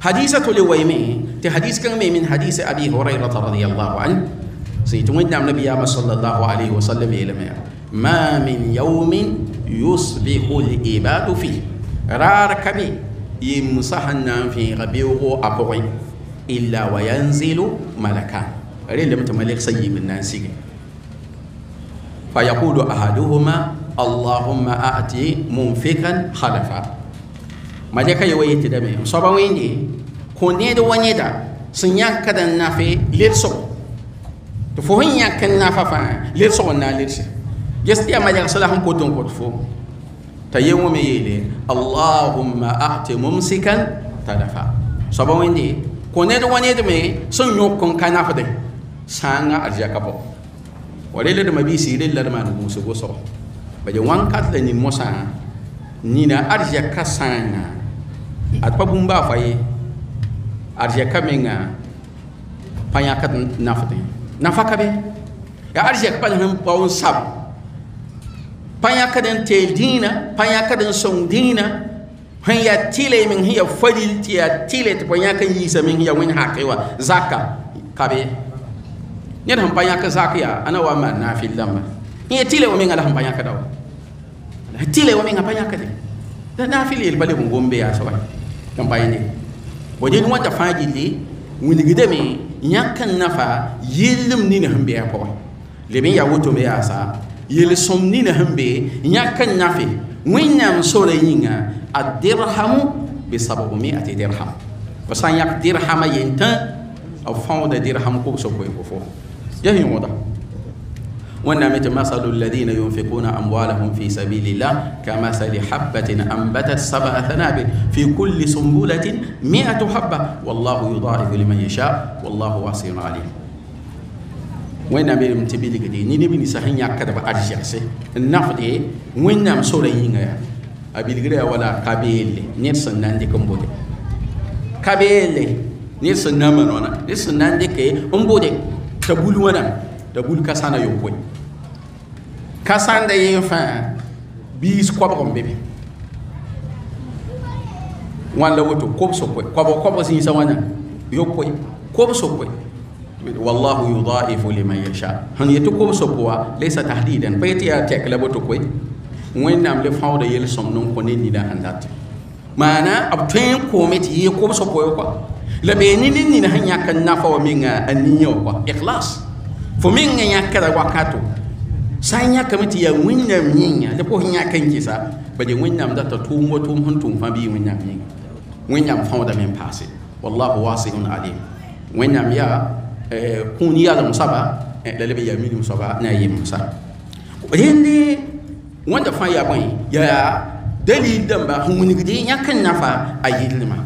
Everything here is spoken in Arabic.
حديثة لويمي تي حديث كان من حديث أبي هريرة رضي الله عنه. سيتوين نعم نبي صلى الله عليه وسلم إلى ما؟ من يوم يصبح العباد فيه. رار كبي يمسحنا في غبيوه أبوين إلا وينزل ملكان. تملك سيب الناس. فيقول أحدهما اللهم آتي منفقا خلفا. ملكا يويت دمي صبا ويني كونيد ونيدا سنياك كدن نافي ليرسو تفوهن يكن نافا فا ليرسو نا ليرسو جستيا ملكا سلاهم كوتون كوتفو تيوم ميلي اللهم آتي ممسكا تلفا صبا ويني كونيد ونيد مي سنيوكم كنافدي سانا أرجاكبو وليلة ما بيسي ليلة ما نموسو بوسو ba je wãnkat la nin-mosã nina arzɛka sãanga ad pa bũmba fa ye arzɛka menga pa yãkd nafdẽ nafa ka be? Yaa arzɛk pa sẽn pa n sab. Pa yãkd n teel dĩinã pa yãkd n sõng dĩinã sẽn yaa tɩle meng sẽn yaa faril tɩ yaa tɩle tɩ pa yãk n yiisa meng sẽn yaa wẽnd hake wa zaka ka be? Ned sẽn pa yãk zak yaa ana wa n maan naafɩl dãmba yẽ tɩle wa menga la sẽn pa yãkda wa tɩle wa menga pa yãkde la naafɩl yel pa leb n gombe yaa soaba n pa yẽnde bo dẽn wãnta fãa gilli wilgdame yãk n nafa yellem nina sẽn be a pʋgẽ leb n yaa woto me yaasa yel-sõm nina sẽn be yãk n nafe wẽnnaam sora yĩnga a dirhamu bi sababu mi'ati dirham fo sã n yãk dirhama yentã b fãoda dirham kʋbsg koeeko fo yaa sẽn وإنما مثل الذين ينفقون أموالهم في سبيل الله كمثل حبة أنبتت سبع ثنابل في كل سنبلة مئة حبة. والله يضاعف لمن يشاء. والله واسع عليم. وإنما تبيل كدي ني نبي نسهين يكذب أرجعسي النفدي وإنما سورة ينغا أبيل كدي ولا كابيل. نيرسن ناندي كمبودي. كابيل. نيرسن نامن وأنا. نيرسن ناندي كي أمبودي. تبول وأنا تبول كاسانا يوكوي kasãnda yen fãa biis kobg n be be wãn la woto kobso koe kob kob zĩisa wãna yopoe kobso koe wallahu yudaifu liman yasha sẽn yetɩ kobso pʋwa laysa tahdidan pa yetɩ yaa tɛk la boto koe wẽnnaam le fãoda yel-sõmd n kõ ne nina sẽn dat maana b tõe n koome tɩ yee kobso koe kɔa la bee ne ne nina sẽn yãk n nafa wa menga a nia wa kɔa ikhlas fo menga yãkda wakato. Sã n yãkame tɩ yaa wẽnnaam yĩnga la pʋs yãk n kɩsa ba de wẽnnaam data tʋʋm wa tʋʋm sẽn tʋʋm fãa bɩ wẽnnaam yĩnga wẽnnaam fãoodame n paase wallahu wasiun alim. Wẽnnaam yaa kũun yalem soaba la leb n yaa minim soaba ne a yemsa rẽnde wãnda fãa yaa bõe yaa dalil dãmba sẽn wilgde yãk n nafa a yɩllmã